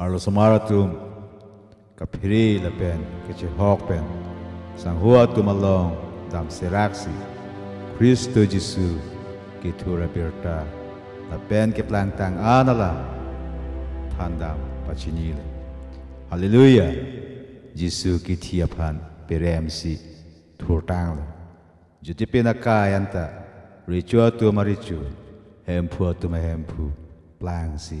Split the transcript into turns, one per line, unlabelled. อารสมารถุมกับพิรีลเป็นกชฮอกเป็นสังหัวตุมาลองตามเสรักสิคริสต์ตัจิสูกิทูระเบิร์ตาละเป็นเก็บลังตังอานาลาทันดามปัจจินีลฮาเลลูยาจิสูกิทียพันเปเรมสิทูตังลจุดที่เป็นกายันตะริจวตัวมาริจูเฮมพัวตัวมาเฮมพูพลังสิ